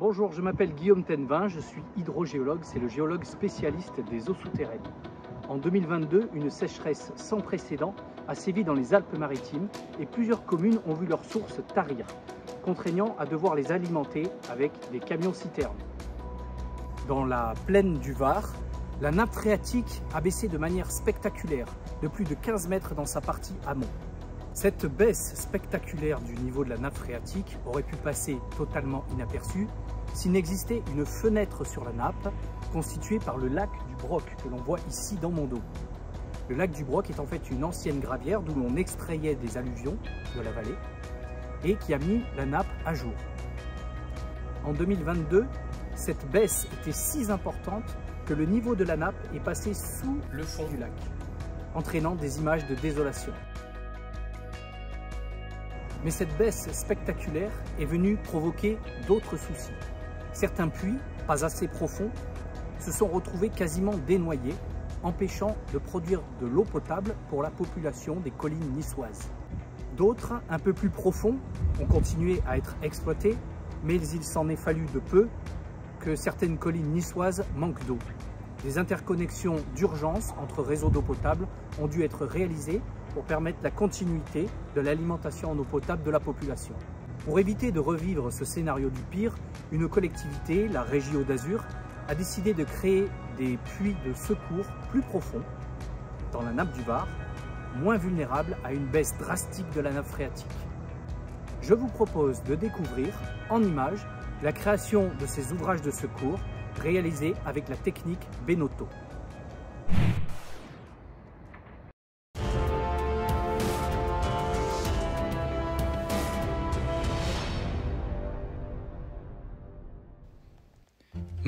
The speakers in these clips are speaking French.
Bonjour, je m'appelle Guillaume Tenvin, je suis hydrogéologue, c'est le géologue spécialiste des eaux souterraines. En 2022, une sécheresse sans précédent a sévi dans les Alpes-Maritimes et plusieurs communes ont vu leurs sources tarir, contraignant à devoir les alimenter avec des camions-citernes. Dans la plaine du Var, la nappe phréatique a baissé de manière spectaculaire, de plus de 15 mètres dans sa partie amont. Cette baisse spectaculaire du niveau de la nappe phréatique aurait pu passer totalement inaperçue s'il n'existait une fenêtre sur la nappe constituée par le lac du Broc que l'on voit ici dans mon dos. Le lac du Broc est en fait une ancienne gravière d'où l'on extrayait des alluvions de la vallée et qui a mis la nappe à jour. En 2022, cette baisse était si importante que le niveau de la nappe est passé sous le fond du lac, entraînant des images de désolation. Mais cette baisse spectaculaire est venue provoquer d'autres soucis. Certains puits, pas assez profonds, se sont retrouvés quasiment dénoyés, empêchant de produire de l'eau potable pour la population des collines niçoises. D'autres, un peu plus profonds, ont continué à être exploités, mais il s'en est fallu de peu que certaines collines niçoises manquent d'eau. Des interconnexions d'urgence entre réseaux d'eau potable ont dû être réalisées pour permettre la continuité de l'alimentation en eau potable de la population. Pour éviter de revivre ce scénario du pire, une collectivité, la Régie d'Azur, a décidé de créer des puits de secours plus profonds dans la nappe du Var, moins vulnérables à une baisse drastique de la nappe phréatique. Je vous propose de découvrir en images la création de ces ouvrages de secours réalisés avec la technique Benoto.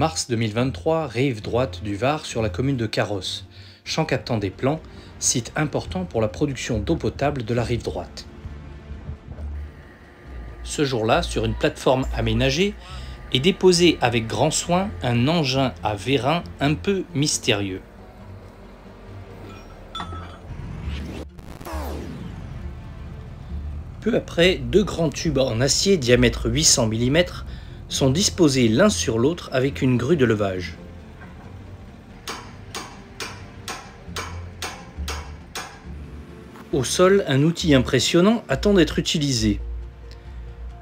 Mars 2023, rive droite du Var sur la commune de Carrosse, champ captant des plans, site important pour la production d'eau potable de la rive droite. Ce jour-là, sur une plateforme aménagée, est déposé avec grand soin un engin à vérin un peu mystérieux. Peu après, deux grands tubes en acier diamètre 800 mm sont disposés l'un sur l'autre avec une grue de levage. Au sol, un outil impressionnant attend d'être utilisé.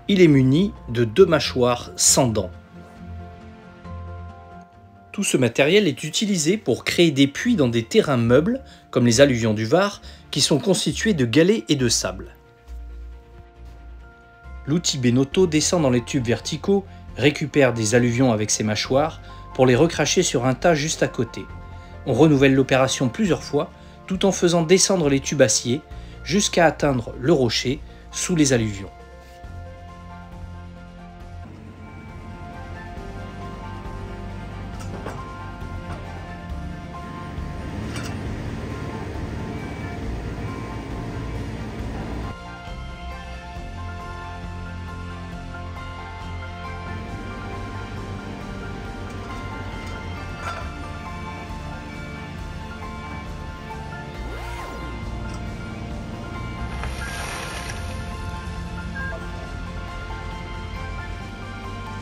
Il est muni de deux mâchoires sans dents. Tout ce matériel est utilisé pour créer des puits dans des terrains meubles, comme les alluvions du Var, qui sont constitués de galets et de sable. L'outil Benoto descend dans les tubes verticaux récupère des alluvions avec ses mâchoires pour les recracher sur un tas juste à côté. On renouvelle l'opération plusieurs fois tout en faisant descendre les tubes aciers jusqu'à atteindre le rocher sous les alluvions.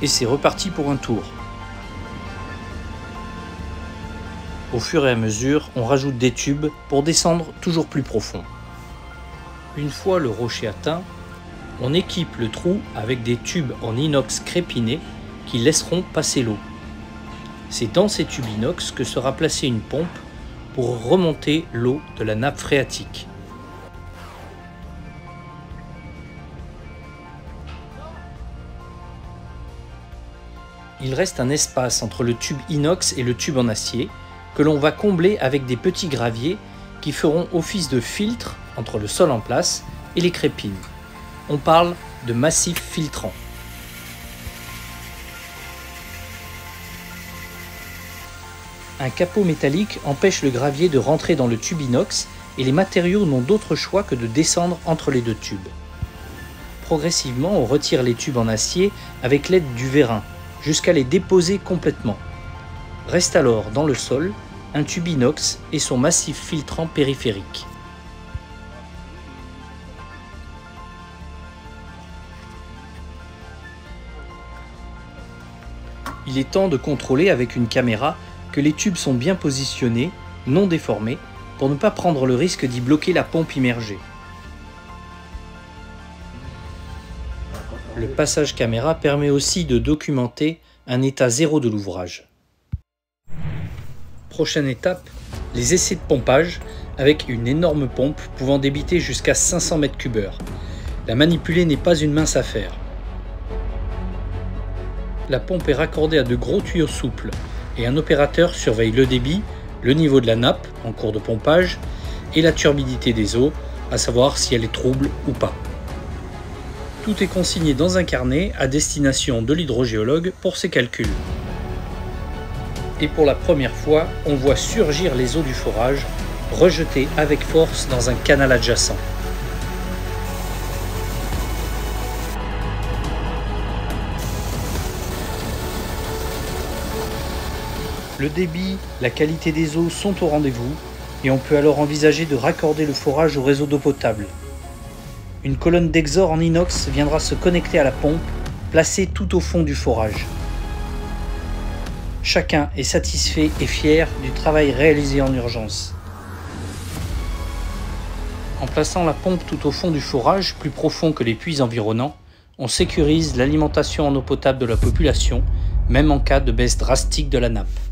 Et c'est reparti pour un tour. Au fur et à mesure, on rajoute des tubes pour descendre toujours plus profond. Une fois le rocher atteint, on équipe le trou avec des tubes en inox crépiné qui laisseront passer l'eau. C'est dans ces tubes inox que sera placée une pompe pour remonter l'eau de la nappe phréatique. Il reste un espace entre le tube inox et le tube en acier que l'on va combler avec des petits graviers qui feront office de filtre entre le sol en place et les crépines. On parle de massif filtrant. Un capot métallique empêche le gravier de rentrer dans le tube inox et les matériaux n'ont d'autre choix que de descendre entre les deux tubes. Progressivement, on retire les tubes en acier avec l'aide du vérin jusqu'à les déposer complètement. Reste alors dans le sol un tube inox et son massif filtrant périphérique. Il est temps de contrôler avec une caméra que les tubes sont bien positionnés, non déformés, pour ne pas prendre le risque d'y bloquer la pompe immergée. Le passage caméra permet aussi de documenter un état zéro de l'ouvrage. Prochaine étape, les essais de pompage avec une énorme pompe pouvant débiter jusqu'à 500 m3. La manipuler n'est pas une mince affaire. La pompe est raccordée à de gros tuyaux souples et un opérateur surveille le débit, le niveau de la nappe en cours de pompage et la turbidité des eaux, à savoir si elle est trouble ou pas. Tout est consigné dans un carnet à destination de l'hydrogéologue pour ses calculs. Et pour la première fois, on voit surgir les eaux du forage, rejetées avec force dans un canal adjacent. Le débit, la qualité des eaux sont au rendez-vous et on peut alors envisager de raccorder le forage au réseau d'eau potable une colonne d'exor en inox viendra se connecter à la pompe, placée tout au fond du forage. Chacun est satisfait et fier du travail réalisé en urgence. En plaçant la pompe tout au fond du forage, plus profond que les puits environnants, on sécurise l'alimentation en eau potable de la population, même en cas de baisse drastique de la nappe.